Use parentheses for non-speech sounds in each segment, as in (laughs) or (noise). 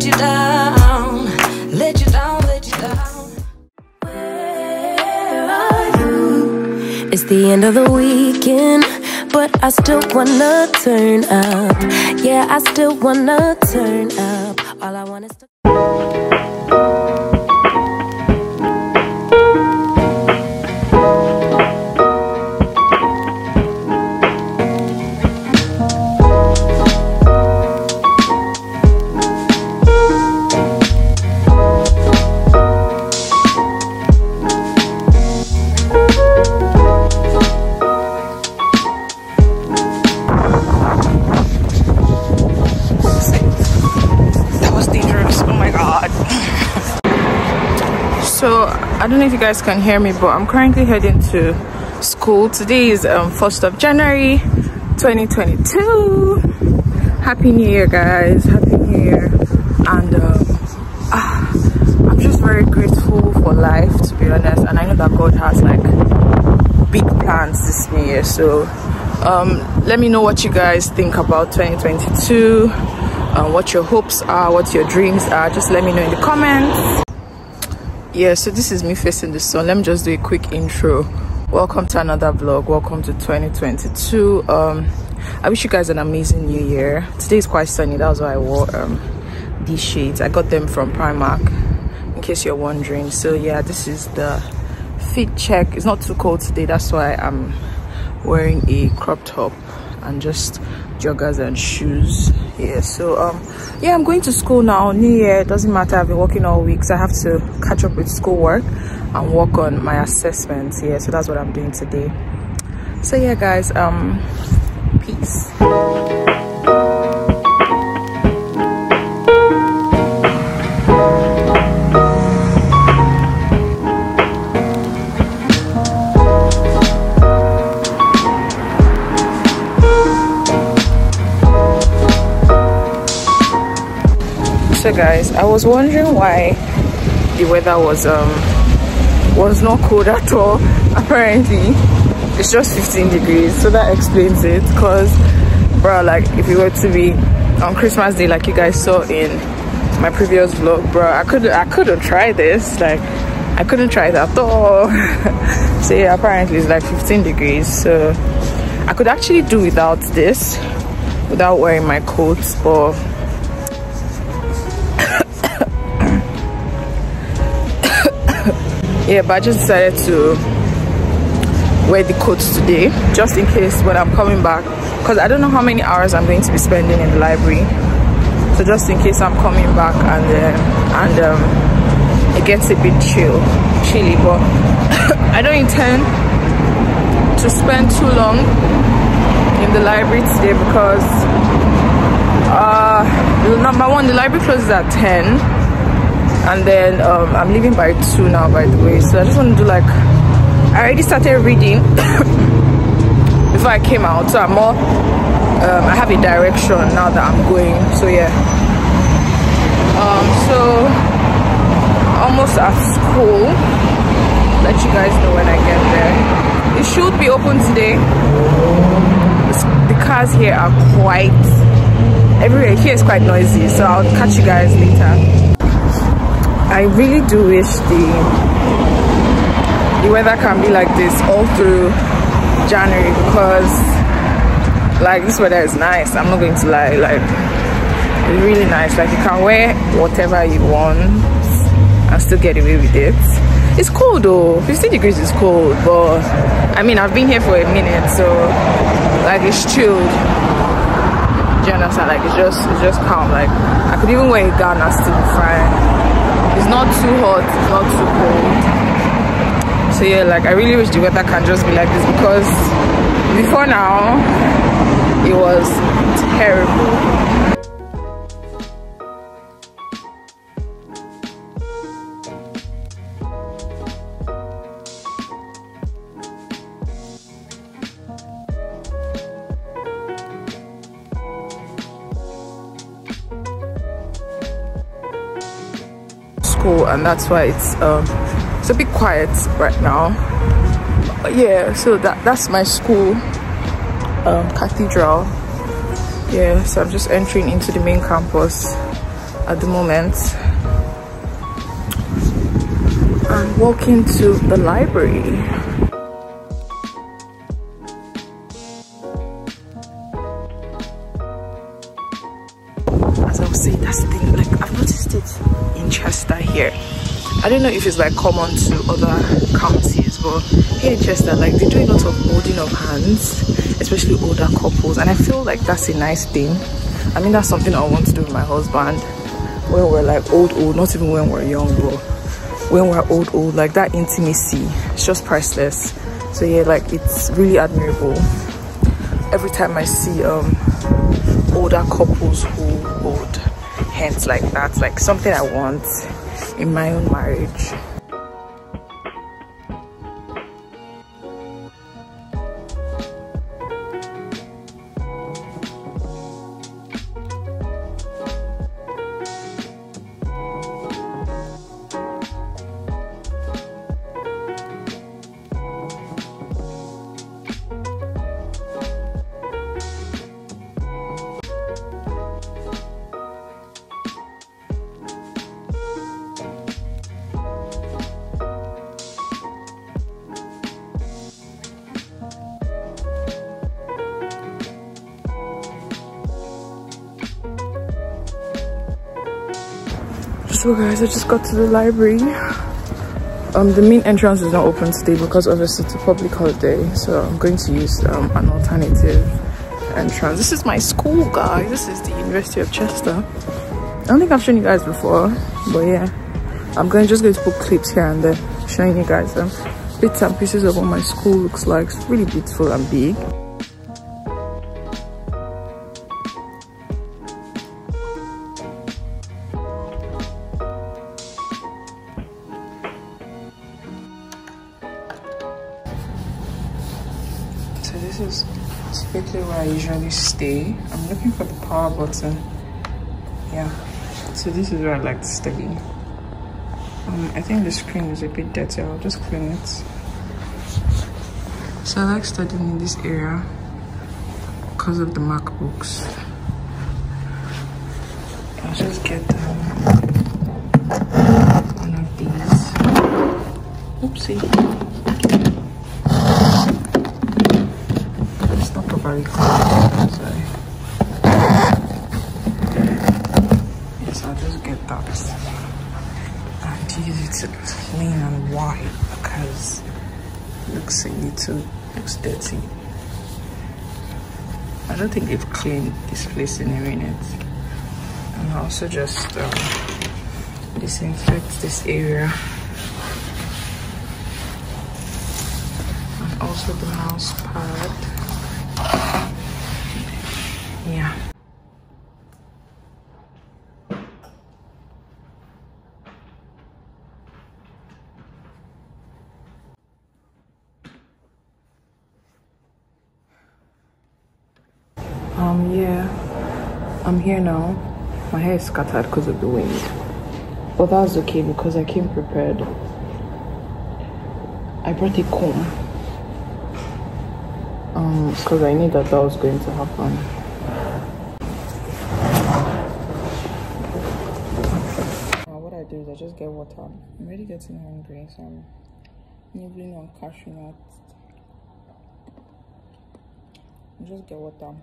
let you down. Let you down, let you down. Where are you? It's the end of the weekend, but I still wanna turn up. Yeah, I still wanna turn up. All I want is to. So I don't know if you guys can hear me, but I'm currently heading to school. Today is um 1st of January 2022. Happy New Year guys. Happy New Year. And um, ah, I'm just very grateful for life to be honest. And I know that God has like big plans this new year. So um, let me know what you guys think about 2022 uh, what your hopes are what your dreams are just let me know in the comments yeah so this is me facing the sun. Let me just do a quick intro. Welcome to another vlog. Welcome to 2022 um i wish you guys an amazing new year. Today is quite sunny. That was why i wore um these shades. I got them from primark in case you're wondering. So yeah this is the fit check. It's not too cold today. That's why i'm wearing a crop top and just joggers and shoes. Yeah so um yeah i'm going to school now. New year doesn't matter. I've been working all week so i have to catch up with schoolwork and work on my assessments. Yeah so that's what i'm doing today. So yeah guys um peace so guys i was wondering why the weather was um was not cold at all (laughs) apparently. It's just 15 degrees so that explains it because bro like if you were to be on christmas day like you guys saw in my previous vlog bro i couldn't i couldn't try this like i couldn't try it at all. (laughs) So yeah apparently it's like 15 degrees so i could actually do without this without wearing my coat but yeah but i just decided to wear the coat today just in case when i'm coming back. Because i don't know how many hours i'm going to be spending in the library. So just in case i'm coming back and uh, and um, it gets a bit chill chilly but (coughs) i don't intend to spend too long in the library today because uh number one the library closes at 10 and then um, i'm leaving by 2 now by the way. So i just want to do like i already started reading (coughs) before i came out. So i'm more um, i have a direction now that i'm going. So yeah. Um so almost at school. Let you guys know when i get there. It should be open today. The cars here are quite everywhere here is quite noisy. So i'll catch you guys later i really do wish the the weather can be like this all through january because like this weather is nice. I'm not going to lie. Like it's really nice. Like you can wear whatever you want and still get away with it. It's cold though. 15 degrees is cold but i mean i've been here for a minute so like it's chilled do you understand? Like it's just it's just calm. Like i could even wear a gown and still be fine it's not too hot it's not too cold. So yeah like i really wish the weather can just be like this because before now it was terrible school and that's why it's um it's a bit quiet right now. Yeah so that that's my school um, cathedral. Yeah so i'm just entering into the main campus at the moment. I'm walking to the library. As i was saying that's the thing like i've noticed in chester here I don't know if it's like common to other counties, but here in Chester, like they do a lot of holding of hands, especially older couples, and I feel like that's a nice thing. I mean, that's something I want to do with my husband when we're like old, old, not even when we're young, but when we're old, old, like that intimacy, it's just priceless. So yeah, like it's really admirable. Every time I see um older couples who hold hands like that, like something I want in my own marriage. So guys i just got to the library. Um the main entrance is not open today because obviously it's a public holiday so i'm going to use um, an alternative entrance. This is my school guys. This is the university of chester. I don't think i've shown you guys before but yeah. I'm going just going to put clips here and there showing you guys um bits and pieces of what my school looks like. It's really beautiful and big stay. I'm looking for the power button. Yeah, so this is where I like to study. Um, I think the screen is a bit dirty. I'll just clean it. So I like studying in this area because of the MacBooks. I'll just get um, one of these. Oopsie. very clean. So yes, I'll just get that to clean and wipe because it looks a little looks dirty. I don't think they've cleaned this place in a minute. And also just um, disinfect this area. And also the mouse pad. Yeah. Um, yeah, I'm here now. My hair is scattered because of the wind. But that's okay because I came prepared. I brought a comb. Um, because I knew that that was going to happen. What I do is I just get water. I'm really getting hungry, so I'm nibbling on cashew nuts. Just get water.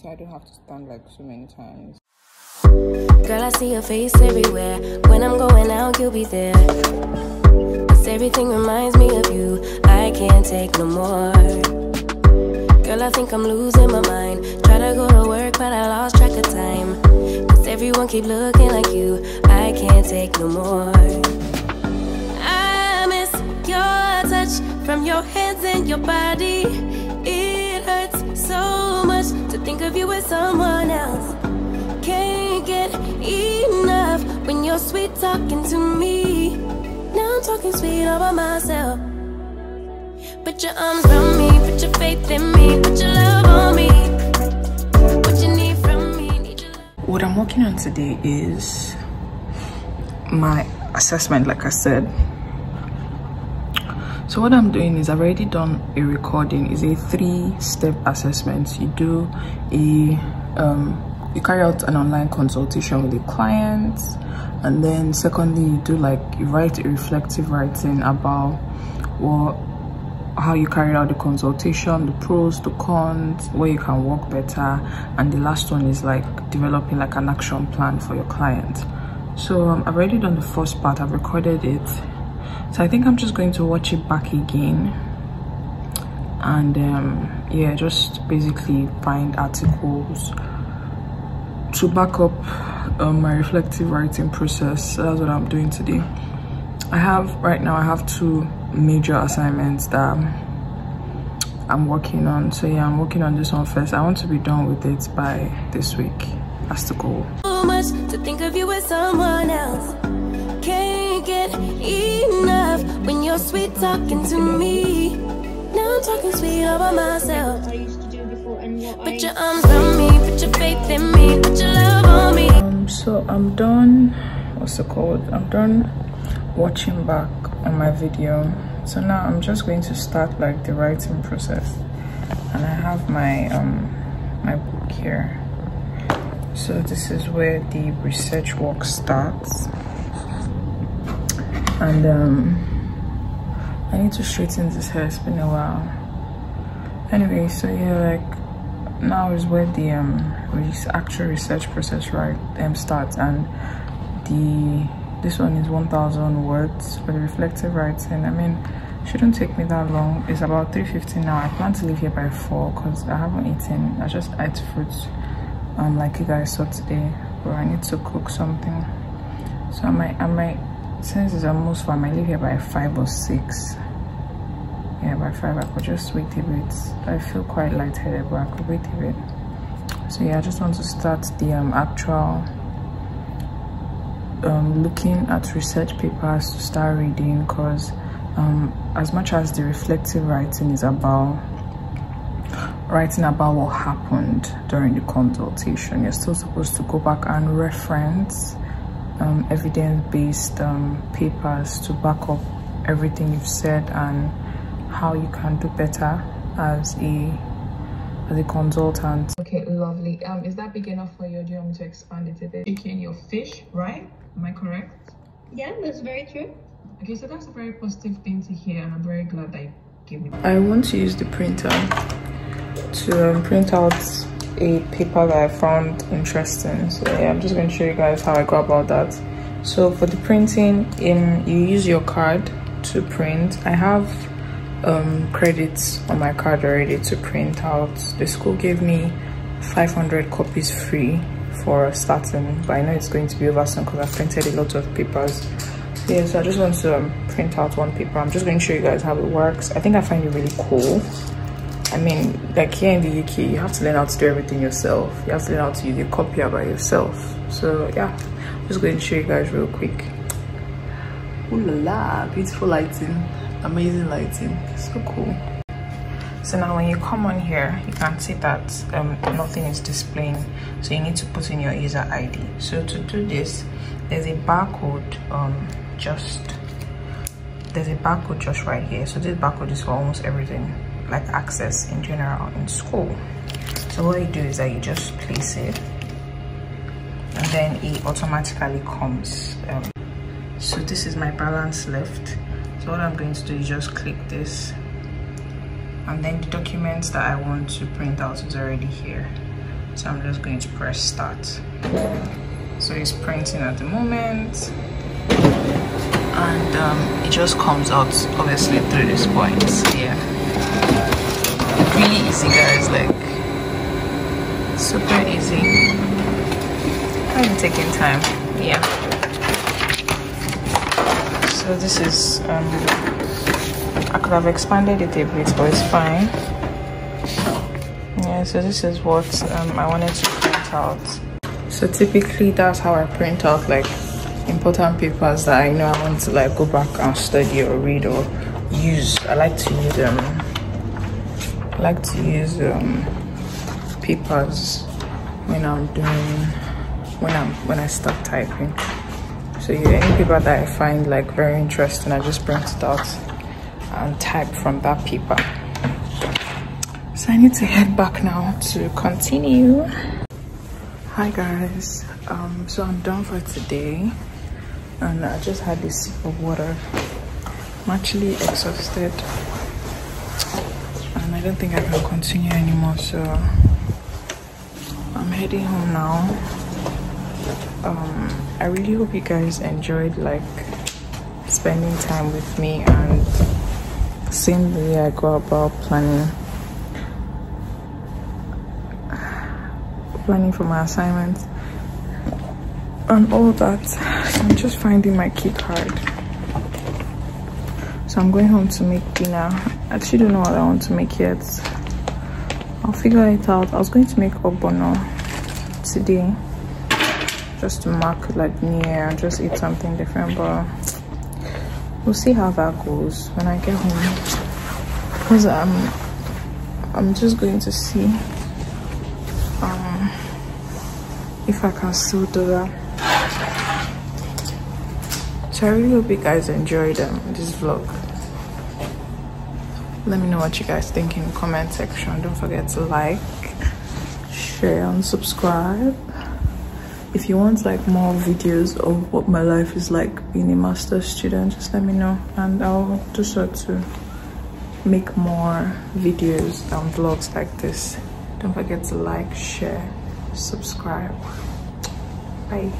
So I don't have to stand like so many times. Girl, I see your face everywhere. When I'm going out, you'll be there. Cause everything reminds me of you. I can't take no more. Girl, I think I'm losing my mind. Try to go to work, but I lost track of time. Cause Everyone keep looking like you. I can't take no more. I miss your touch from your hands and your body. To think of you with someone else. Can't get enough when you're sweet talking to me. Now I'm talking sweet all by myself. Put your arms around me, put your faith in me, put your love on me. what i'm working on today is my assessment like i said so what i'm doing is i've already done a recording. It's a three-step assessment. You do a um, you carry out an online consultation with the client and then secondly you do like you write a reflective writing about what how you carried out the consultation the pros the cons where you can work better and the last one is like developing like an action plan for your client. So um, i've already done the first part. I've recorded it so i think i'm just going to watch it back again and um, yeah just basically find articles to back up um, my reflective writing process. That's what i'm doing today. I have right now i have two major assignments that i'm working on. So yeah i'm working on this one first. I want to be done with it by this week. That's the goal. So much to think of you with someone else get enough when you're sweet talking to me. Now i'm talking sweet about myself. I used to do before and what put I your arms around me put your faith in me put your love on me. Um so i'm done what's it called? I'm done watching back on my video. So now i'm just going to start like the writing process. And i have my um my book here. So this is where the research work starts and um i need to straighten this hair. It's been a while. Anyway so yeah like now is where the um actual research process right um starts. And the this one is 1000 words for the reflective writing. I mean shouldn't take me that long. It's about 3:50 now. I plan to leave here by 4 because i haven't eaten. I just ate fruits um like you guys saw today. But i need to cook something. So i might i might since it's almost 4 i leave here by 5 or 6 yeah by 5 i could just wait a bit. I feel quite lightheaded but i could wait a bit. So yeah i just want to start the um actual um, looking at research papers to start reading because um, as much as the reflective writing is about writing about what happened during the consultation you're still supposed to go back and reference um, evidence-based um, papers to back up everything you've said and how you can do better as a as a consultant. Okay lovely. Um is that big enough for you do you want me to expand it a bit chicken your fish right? Am i correct? Yeah, that's very true. okay so that's a very positive thing to hear and i'm very glad that you gave me i want to use the printer to um, print out a paper that i found interesting. So yeah i'm just going to show you guys how i go about that. So for the printing in you use your card to print. I have um, credits on my card already to print out. The school gave me 500 copies free for starting but i know it's going to be over soon because i've printed a lot of papers. So yeah so i just want to um, print out one paper. I'm just going to show you guys how it works. I think i find it really cool I mean, like here in the UK, you have to learn how to do everything yourself. You have to learn how to use a copier by yourself. So yeah, I'm just going to show you guys real quick. Ooh la la, beautiful lighting, amazing lighting, so cool. So now when you come on here, you can see that um, nothing is displaying. So you need to put in your user ID. So to do this, there's a barcode um, just, there's a barcode just right here. So this barcode is for almost everything like access in general in school. So what you do is that you just place it and then it automatically comes um, so this is my balance left. So what i'm going to do is just click this and then the documents that i want to print out is already here. So i'm just going to press start. So it's printing at the moment and um, it just comes out obviously through this point. Yeah really easy guys like super easy. I'm taking time. Yeah. So this is um I could have expanded it a bit but it's fine. Yeah so this is what um, I wanted to print out. So typically that's how I print out like important papers that I know I want to like go back and study or read or use. I like to use them. um, I like to use um, papers when I'm doing when I'm when I start typing. So yeah, any paper that I find like very interesting I just print it out and type from that paper. So i need to head back now to continue. Hi guys. Um so i'm done for today. And i just had this sip of water. I'm actually exhausted and i don't think i can continue anymore so i'm heading home now. Um i really hope you guys enjoyed like spending time with me and seeing the way i go about planning planning for my assignments and all that. I'm just finding my key hard so i'm going home to make dinner. I actually don't know what i want to make yet. I'll figure it out. I was going to make ogbono today just to mark like new year just eat something different but we'll see how that goes when i get home. Because i'm i'm just going to see um if i can still do that so i really hope you guys enjoyed um, this vlog. Let me know what you guys think in the comment section. Don't forget to like share and subscribe. If you want like more videos of what my life is like being a master's student just let me know and i'll do so to make more videos and vlogs like this. Don't forget to like share subscribe. Bye